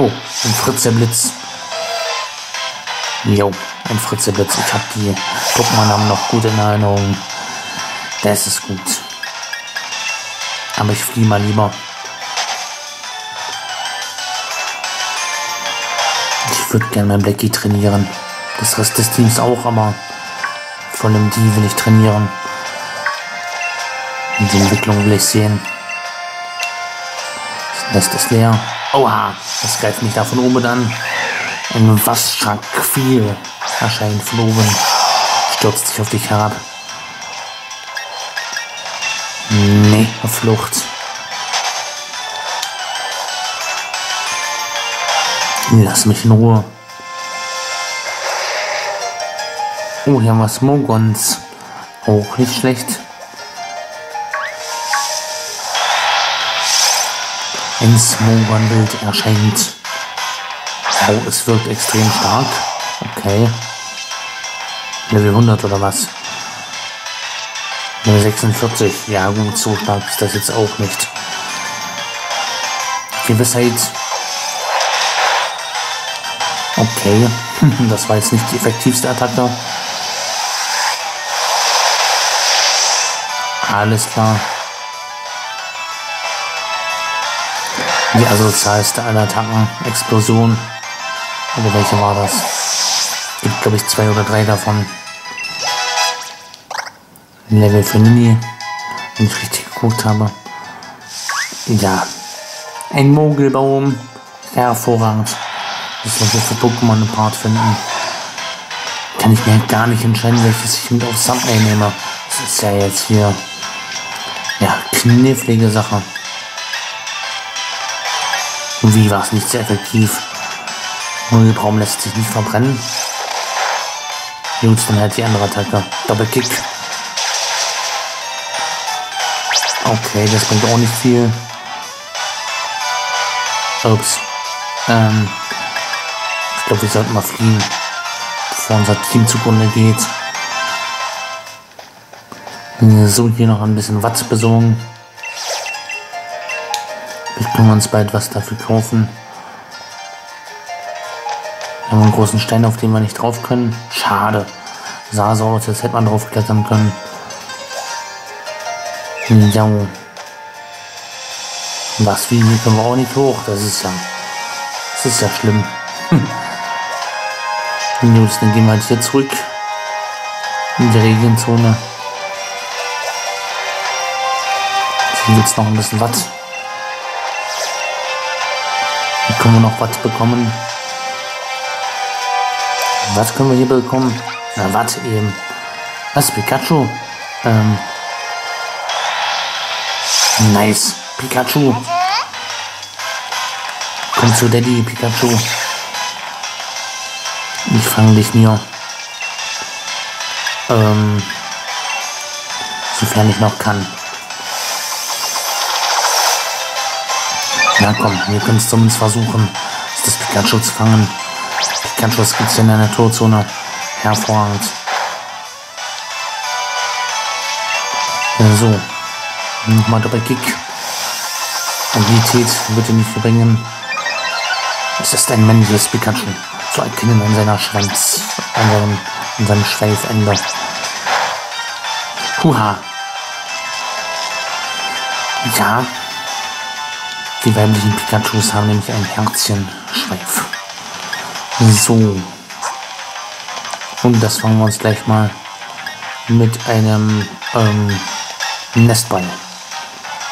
Oh, ein Fritzeblitz. Jo, ein Fritzeblitz. Ich habe die Pokémon-Namen noch gut in Erinnerung. Das ist gut. Aber ich fliehe mal lieber. Ich würde gerne mein Blackie trainieren. Das Rest des Teams auch, aber von dem die will ich trainieren. Die Entwicklung will ich sehen. Das Nest ist leer. Oha, das greift mich da von oben an. Ein Wasserquil erscheint von oben. Stürzt sich auf dich herab. Nee, Flucht. Lass mich in Ruhe. Oh, hier haben wir Smogons. Auch nicht schlecht. Ein Smogon-Bild erscheint. Oh, es wirkt extrem stark. Okay. Level 100 oder was? Level 46. Ja gut, so stark ist das jetzt auch nicht. Gewissheit. Okay. Das war jetzt nicht die effektivste Attacke. Alles klar. Die asozialste aller Attacken. Explosion. Oder welche war das? Gibt, glaube ich, zwei oder drei davon. Level für Nini, wenn ich richtig geguckt habe. Ja, ein Mogelbaum, hervorragend. Das wir für Pokémon Part finden. Kann ich mir halt gar nicht entscheiden, welches ich mit aufs Thumbnail nehme. Das ist ja jetzt hier, ja, knifflige Sache. Und wie war es nicht sehr effektiv? Mogelbaum lässt sich nicht verbrennen. Gut, dann halt die andere Attacke. Doppelkick. Okay, das bringt auch nicht viel. Ups. Ähm, ich glaube, wir sollten mal fliehen, bevor unser Team zugrunde geht. So, hier noch ein bisschen Watts besorgen. Können wir uns bald was dafür kaufen. Wir haben einen großen Stein, auf den wir nicht drauf können. Schade. Sah so aus, als hätte man drauf klettern können. Ja. Was, wie, hier können wir auch nicht hoch. Das ist ja, das ist ja schlimm. Hm. Gut, dann gehen wir halt hier zurück. In die Regentzone. Hier gibt es noch ein bisschen Watt. Können wir noch Watt bekommen. Was können wir hier bekommen? Na, Watt eben. Was, Pikachu? Ähm, Nice. Pikachu. Komm zu Daddy, Pikachu. Ich fange dich mir. Ähm, sofern ich noch kann. Na komm, wir können es zumindest versuchen, das Pikachu zu fangen. Pikachu ist jetzt in der Naturzone. Hervorragend. So. Nochmal Doppelkick. Agilität wird er nicht verbringen. Es ist ein männliches Pikachu. Zu erkennen an seiner Schwanz, an seinem, an seinem Schweifende. Huha. Ja. Die weiblichen Pikachus haben nämlich ein Herzchen-Schweif. So. Und das fangen wir uns gleich mal mit einem ähm, Nestball.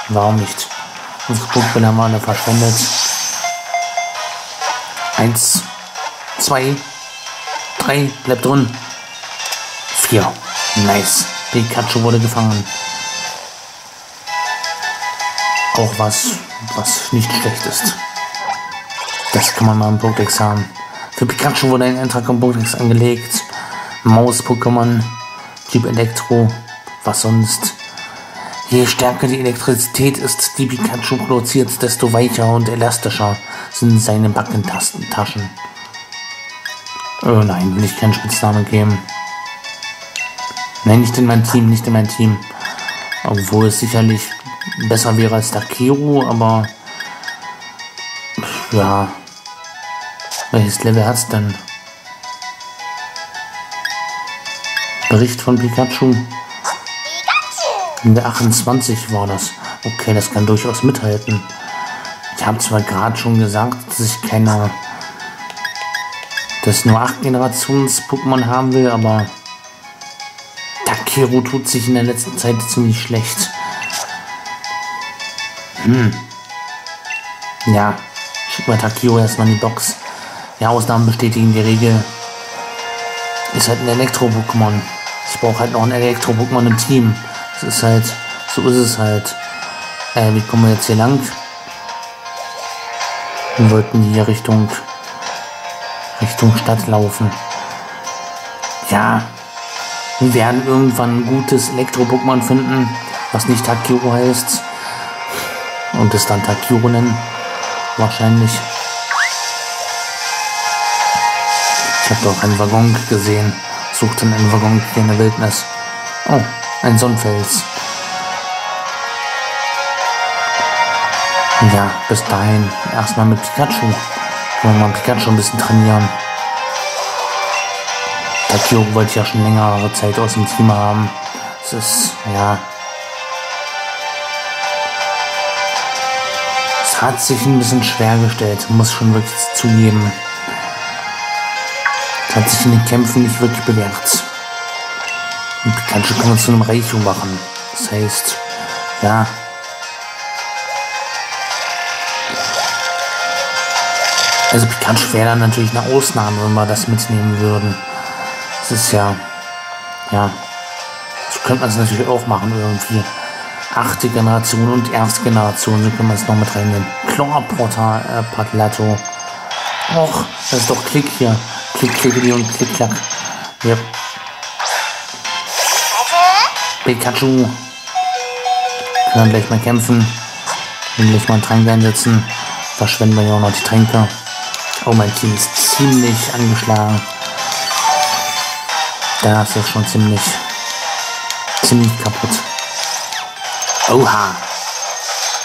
Warum nicht? Unsere Punkte haben alle verschwendet. Eins, zwei, drei, bleibt drin. Vier. Nice. Pikachu wurde gefangen. Auch was, was nicht schlecht ist. Das kann man mal im Pokédex haben. Für Pikachu wurde ein Eintrag im Pokédex angelegt. Maus-Pokémon, Typ Elektro, was sonst. Je stärker die Elektrizität ist, die Pikachu produziert, desto weicher und elastischer sind seine Backentasten-Taschen. Oh nein, will ich keinen Spitznamen geben. Nein, nicht in mein Team, nicht in mein Team. Obwohl es sicherlich besser wäre als Takeru, aber ja, Welches Level hat's denn? Bericht von Pikachu. In der 28 war das. Okay, das kann durchaus mithalten. Ich habe zwar gerade schon gesagt, dass ich keine, dass nur 8 Generations-Pokémon haben will, aber Takeru tut sich in der letzten Zeit ziemlich schlecht. Hm. Ja, schick mal Takiro erstmal in die Box. Ja, Ausnahmen bestätigen die Regel. Ist halt ein Elektro-Pokémon. Ich brauche halt noch ein Elektro-Pokémon im Team. Das ist halt, so ist es halt. Äh, wie kommen wir jetzt hier lang? Wir wollten hier Richtung, Richtung Stadt laufen. Ja, wir werden irgendwann ein gutes Elektro-Pokémon finden, was nicht Takiro heißt. Und es dann Takiro nennen. Wahrscheinlich. Ich habe doch einen Waggon gesehen. Suchte einen Waggon in der Wildnis. Oh, ein Sonnenfels. Ja, bis dahin erstmal mit Pikachu. Wollen wir mal Pikachu ein bisschen trainieren. Takio wollte ich ja schon längere Zeit aus dem Team haben. Es ist, ja. Es hat sich ein bisschen schwer gestellt, muss schon wirklich zugeben hat sich in den Kämpfen nicht wirklich bewährt. Und Pikachu kann man zu einem Reichum machen. Das heißt, ja. Also Pikachu wäre dann natürlich eine Ausnahme, wenn wir das mitnehmen würden. Das ist ja, ja, so könnte man es natürlich auch machen irgendwie. Achte Generation und erste Generation, so können wir es noch mit reinnehmen. Chlorportal, äh, Patlato. Och, das ist doch Klick hier. Klick, klick, und klick, klack. Yep. Pikachu. Können gleich mal kämpfen. Können gleich mal einen Trank einsetzen. Verschwenden wir ja auch noch die Tränke. Oh, mein Team ist ziemlich angeschlagen. Da ist schon ziemlich, ziemlich kaputt. Oha.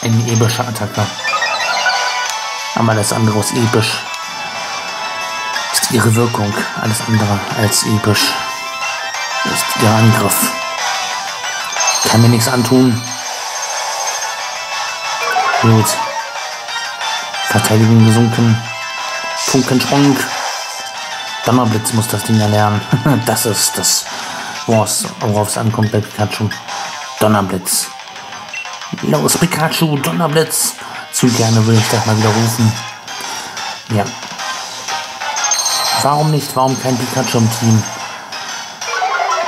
Eine epische Attacke. Aber das andere ist episch ihre Wirkung. Alles andere als episch ist ihr Angriff. Kann mir nichts antun. Gut. Verteidigung gesunken. Funkensprung. Donnerblitz muss das Ding ja lernen. das ist das, worauf es ankommt bei Pikachu. Donnerblitz. Los, Pikachu, Donnerblitz. Zu gerne würde ich das mal wieder rufen. Ja, Warum nicht? Warum kein Pikachu im Team?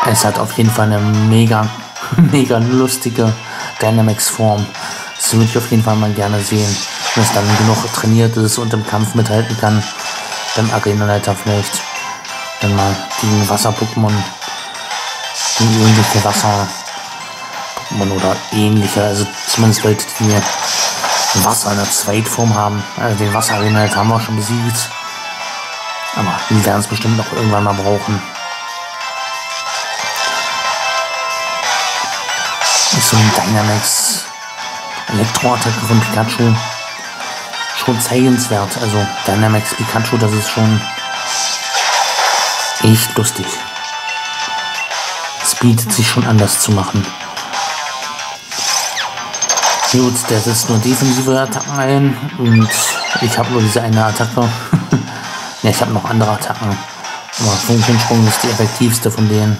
Es hat auf jeden Fall eine mega, mega lustige Dynamax-Form. Das würde ich auf jeden Fall mal gerne sehen. Wenn es dann genug trainiert ist und im Kampf mithalten kann. Beim Arena-Leiter vielleicht. Dann mal gegen Wasser-Pokémon. Gegen irgendwelche Wasser-Pokémon oder ähnliche. Also zumindest Leute, die Wasser in der Zweitform haben. Also den Wasser-Arena-Leiter haben wir schon besiegt. Aber wir werden es bestimmt noch irgendwann mal brauchen. Ist so ein Dynamax Elektroattacke von Pikachu schon zeigenswert. Also Dynamax Pikachu, das ist schon echt lustig. Es bietet sich schon anders zu machen. Gut, der setzt nur defensive Attacken ein und ich habe nur diese eine Attacke. Ja, ich habe noch andere Attacken. Aber Funkensprung ist die effektivste von denen.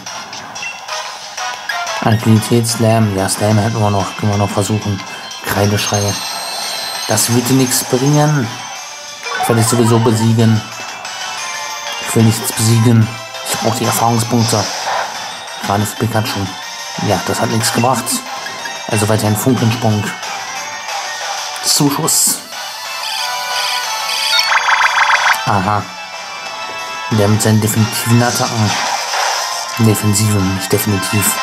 Agilität, Slam. Ja, Slam hätten wir noch. Können wir noch versuchen. Kreideschrei. Das würde nichts bringen. Ich werde ich sowieso besiegen. Ich will nichts besiegen. Ich brauche die Erfahrungspunkte. Gerade für Pikachu. Ja, das hat nichts gebracht. Also weiterhin Funkensprung. Zuschuss. Aha. Der mit seinen definitiven Attacken. Defensiven, nicht definitiv.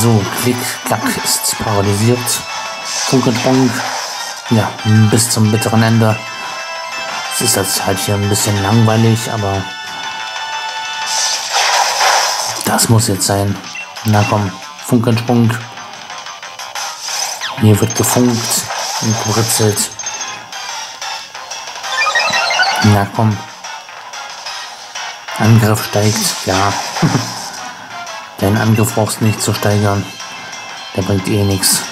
So, Klick, Klack ist paralysiert. Funkentrunk. Ja, bis zum bitteren Ende. Es ist jetzt halt hier ein bisschen langweilig, aber das muss jetzt sein. Na komm, Funkensprung. Hier wird gefunkt und gebritzelt. Na komm. Angriff steigt, ja. Deinen Angriff brauchst du nicht zu steigern. Der bringt eh nichts.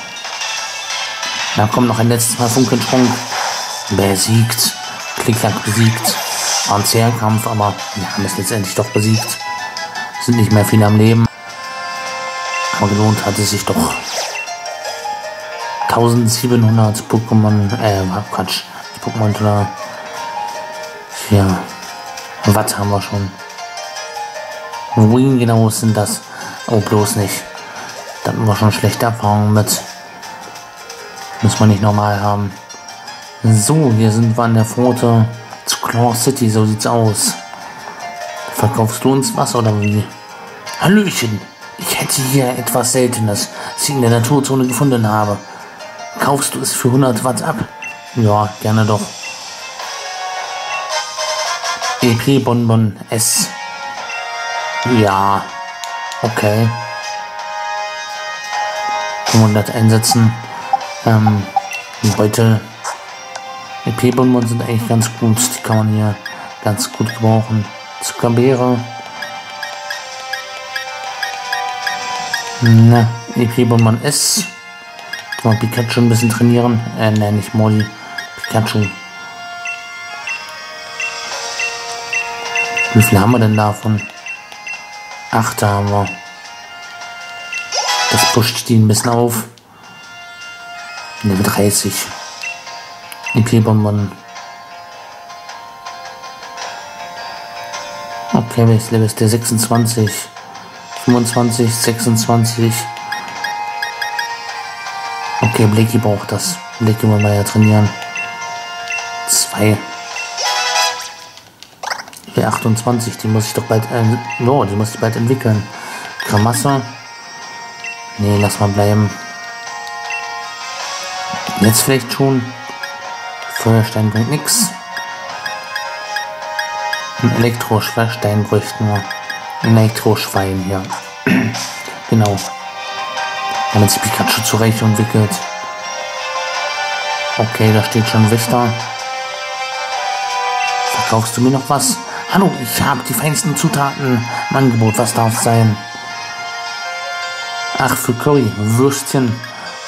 Na komm, noch ein letztes Mal Funkensprung. Besiegt. Klickjack besiegt. War ein zäher Kampf, aber wir haben es letztendlich doch besiegt. Sind nicht mehr viele am Leben. Aber gelohnt hat es sich doch. 1700 Pokémon, äh, Quatsch, Pokémon oder ja, was haben wir schon? Wohin genau sind das? Oh, bloß nicht. Da hatten wir schon schlechte Erfahrungen mit. Muss man nicht normal haben. So, hier sind wir an der Pforte zu Claw City, so sieht's aus. Verkaufst du uns was oder wie? Hallöchen, ich hätte hier etwas Seltenes, das ich in der Naturzone gefunden habe. Kaufst du es für 100 Watt ab? Ja, gerne doch. EP Bonbon S. Ja, okay. 100 einsetzen. Ähm, Beutel. EP Bonbon sind eigentlich ganz gut. Die kann man hier ganz gut gebrauchen. Zuckerbeere. Na, EP Bonbon S. Mal Pikachu ein bisschen trainieren. Äh, ne, nicht Molly. Pikachu. Wie viel haben wir denn davon? Acht haben wir. Das pusht die ein bisschen auf. Level 30. EP-Bonbon. Okay, welches Level ist der? 26. 25, 26. Okay, Blakey braucht das. Blakey wollen wir ja trainieren. Zwei. Die 28, die muss ich doch bald, äh, no, die muss ich bald entwickeln. Kramasse. Nee, lass mal bleiben. Jetzt vielleicht schon. Feuerstein bringt nix. Ein Elektrostein bräuchten wir. Ein Elektroschwein hier. genau damit sich Pikachu zurecht entwickelt. Okay, da steht schon Wächter. Verkaufst du mir noch was? Hallo, ich habe die feinsten Zutaten im Angebot. Was darf sein? Ach, für Curry, Würstchen,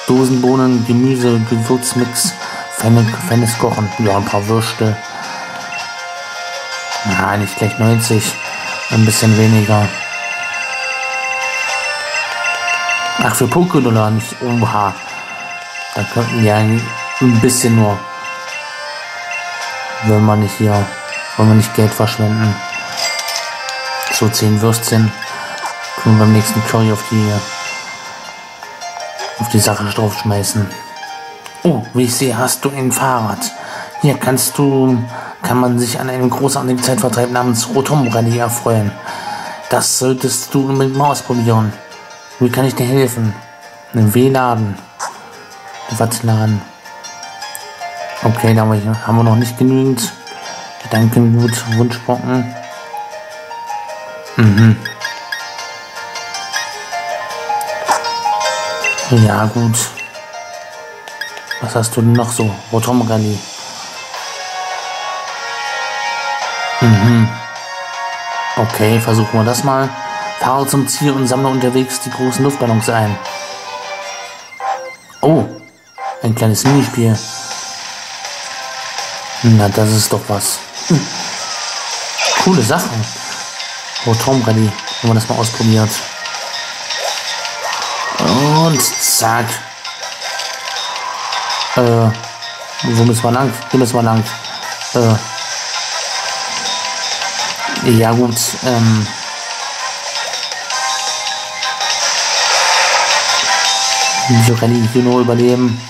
Dosenbohnen, Gemüse, Gewürzmix, feine, feines Kochen. Ja, ein paar Würste. Na, nicht gleich 90, ein bisschen weniger. Ach, für Pokédollar nicht. Oha. Da könnten wir ein bisschen nur. Wenn man nicht hier. Wollen wir nicht Geld verschwenden. So 10 Würstchen. Können wir beim nächsten Curry auf die. auf die Sache draufschmeißen. Oh, wie ich sehe, hast du ein Fahrrad. Hier kannst du. kann man sich an einem großartigen Zeitvertreib namens Rotom Rally erfreuen. Das solltest du mit Maus probieren. Wie kann ich dir helfen? Ein WLAN. Wattladen. Okay, da haben wir noch nicht genügend. Gedankengut, Wunschbrocken. Mhm. Ja, gut. Was hast du denn noch so? Rotom Rally. Mhm. Okay, versuchen wir das mal. Fahre zum Ziel und sammle unterwegs die großen Luftballons ein. Oh, ein kleines Minispiel. Na, das ist doch was. Hm. Coole Sachen. Oh, Tom Ready, wenn man das mal ausprobiert. Und zack. Äh, wo müssen wir lang? Hier müssen wir lang. Äh, ja gut, ähm, Diese Rallye hier nur überleben.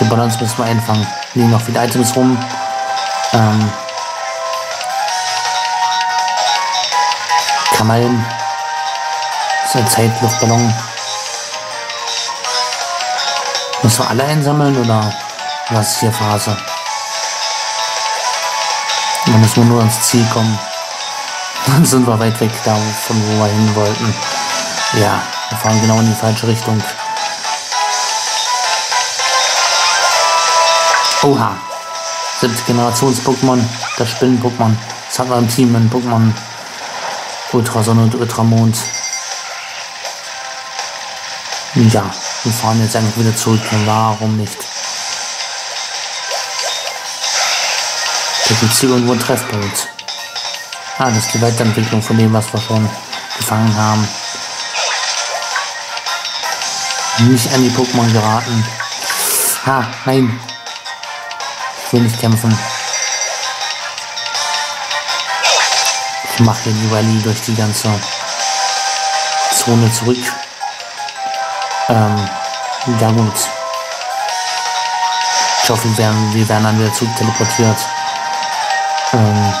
Die Balance müssen wir einfangen. Liegen noch viele Items rum. Ähm, Kamellen. Das ist ein Zeitluftballon. Müssen wir alle einsammeln oder was ist hier Phase? Dann müssen wir nur ans Ziel kommen. Dann sind wir weit weg da, von wo wir hin wollten. Ja. Wir fahren genau in die falsche Richtung. Oha. Siebte Generations-Pokémon, das Spinnen-Pokémon. Das hat man Team in Pokémon Ultrasonne und Ultramond. Ja, wir fahren jetzt einfach wieder zurück. Warum nicht? Da gibt es hier irgendwo einen Treffpunkt. Ah, das ist die Weiterentwicklung von dem, was wir schon gefangen haben. Nicht an die Pokémon geraten. Ha, nein. Ich will nicht kämpfen. Ich mache die Rallye durch die ganze Zone zurück. Ähm, ja gut. Ich hoffe, wir werden, wir werden dann wieder zurück teleportiert. Ähm,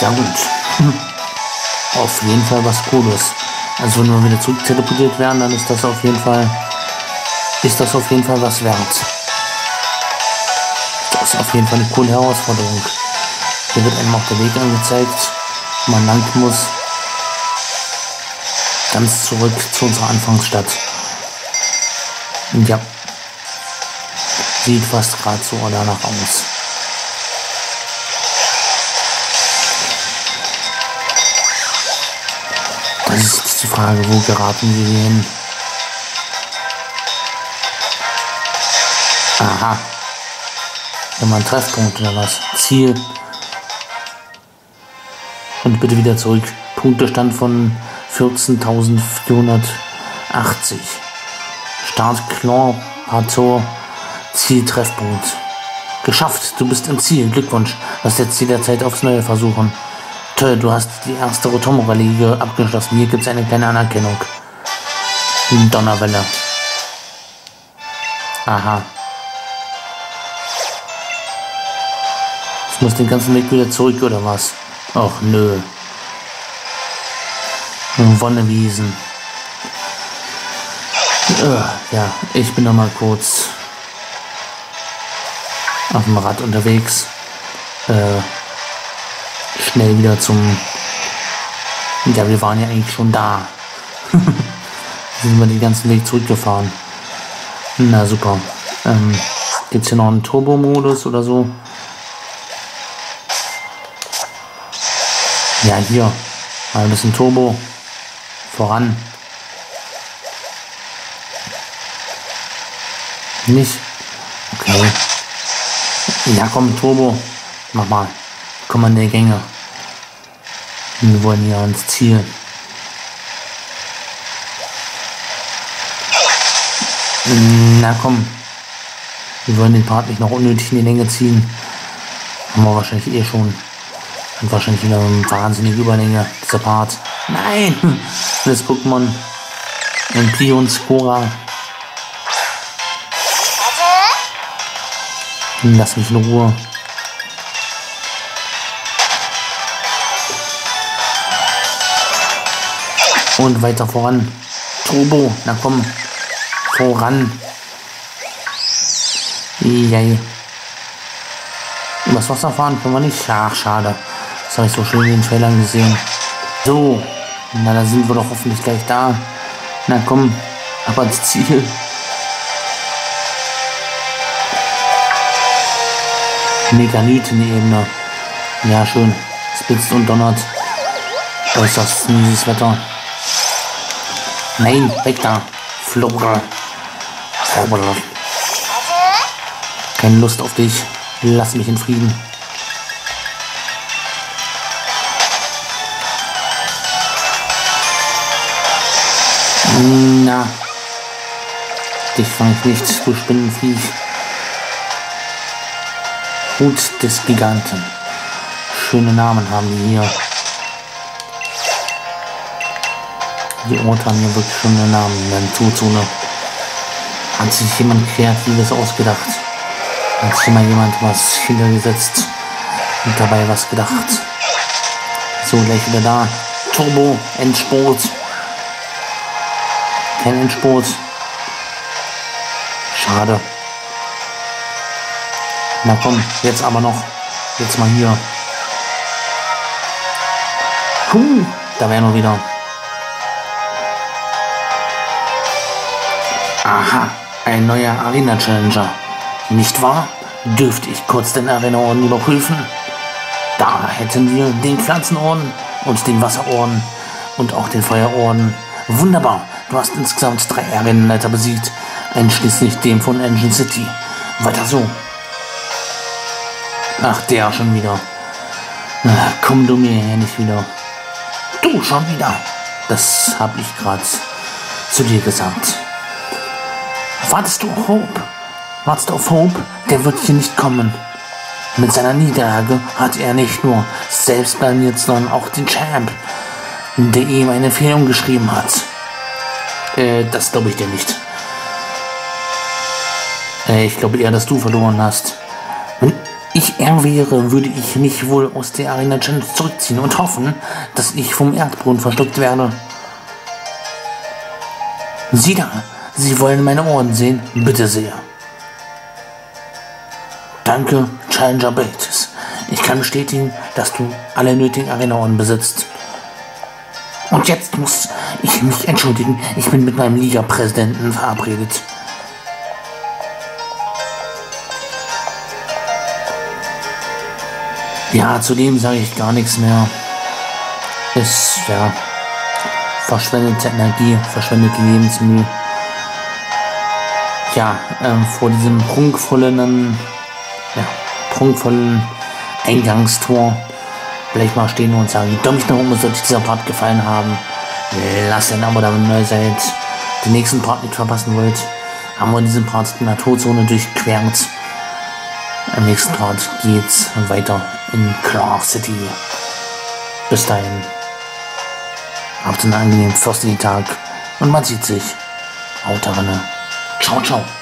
ja gut. Auf jeden Fall was Cooles. Also wenn wir wieder zurück teleportiert werden, dann ist das auf jeden Fall ist das auf jeden Fall was wert. Das ist auf jeden Fall eine coole Herausforderung. Hier wird einem auch der Weg angezeigt, wo man lang muss. Ganz zurück zu unserer Anfangsstadt. Und ja, sieht fast gerade so danach aus. Die Frage, wo geraten wir hin? Aha. Immer ein Treffpunkt oder was? Ziel. Und bitte wieder zurück. Punktestand von 14.480. Start Clan Pato. Ziel Treffpunkt. Geschafft, du bist im Ziel. Glückwunsch. Lass jetzt jederzeit aufs Neue versuchen. Toll, du hast die erste Rotomo-Rallye abgeschlossen. Hier gibt es eine kleine Anerkennung. Donnerwelle. Aha. Ich muss den ganzen Weg wieder zurück, oder was? Ach, nö. Wonnewiesen. Äh, ja, ich bin noch mal kurz auf dem Rad unterwegs. Äh, schnell wieder zum. Ja, wir waren ja eigentlich schon da. sind wir den ganzen Weg zurückgefahren. Na super. Ähm, Gibt es hier noch einen Turbo-Modus oder so? Ja, hier. Mal ein bisschen Turbo. Voran. Nicht? Okay. Ja, komm, Turbo. Mach mal. Kommande Gänge. Wir wollen hier ans Ziel. Na komm. Wir wollen den Part nicht noch unnötig in die Länge ziehen. Haben wir wahrscheinlich eh schon. Und wahrscheinlich wieder eine wahnsinnige Überlänge, dieser Part. Nein! Das Pokémon. Ein Pion Skora. Lass mich in Ruhe. Und weiter voran. Turbo, na komm. Voran. Yay. Übers Wasser fahren können wir nicht. Ach, schade. Das habe ich so schön in den Trailern gesehen. So. Na, da sind wir doch hoffentlich gleich da. Na komm, ab ans Ziel. Megaliten-Ebene. Ja, schön. Es blitzt und donnert. Äußerst mieses Wetter. Nein, weg da. Flubber. Keine Lust auf dich. Lass mich in Frieden. Na. Dich fang ich nicht, du Spinnenviech. Hut des Giganten. Schöne Namen haben die hier. Die Orte haben hier wirklich schöne Namen in der Zuzone. Hat sich jemand Kreatives ausgedacht. Hat sich mal jemand was hintergesetzt und dabei was gedacht. So, gleich wieder da. Turbo, Endspurt. Kein Endspurt. Schade. Na komm, jetzt aber noch. Jetzt mal hier. Puh, da wäre noch wieder. Aha, Ein neuer Arena Challenger. Nicht wahr? Dürfte ich kurz den Arena-Orden überprüfen? Da hätten wir den Pflanzenorden und den Wasserorden und auch den Feuerorden. Wunderbar, du hast insgesamt drei Arenaleiter besiegt, einschließlich dem von Engine City. Weiter so. Ach, der schon wieder. Ach, komm du mir her nicht wieder. Du schon wieder. Das hab ich gerade zu dir gesagt. Wartest du auf Hope? Wartest du auf Hope? Der wird hier nicht kommen. Mit seiner Niederlage hat er nicht nur selbst blamiert, sondern auch den Champ, der ihm eine Empfehlung geschrieben hat. Äh, das glaube ich dir nicht. Äh, ich glaube eher, dass du verloren hast. Wenn ich er wäre, würde ich mich wohl aus der Arena Challenge zurückziehen und hoffen, dass ich vom Erdboden verschluckt werde. Sieh da, Sie wollen meine Ohren sehen? Bitte sehr. Danke, Challenger Bates. Ich kann bestätigen, dass du alle nötigen Arena-Ohren besitzt. Und jetzt muss ich mich entschuldigen. Ich bin mit meinem Liga-Präsidenten verabredet. Ja, zudem sage ich gar nichts mehr. Ist ja verschwendete Energie, verschwendete Lebensmühe. Ja, ähm, vor diesem prunkvollen, ja, prunkvollen Eingangstor vielleicht mal stehen und sagen, Däumchen nach oben, sollte dieser Part gefallen haben. Lasst ein Abo da, wenn ihr neu seid. Den nächsten Part nicht verpassen wollt, haben wir diesen Part in der Todzone durchquert. Im nächsten Part geht's weiter in Clark City. Bis dahin. Habt einen angenehmen First Tag und man sieht sich. Haut rein. 瞅瞅。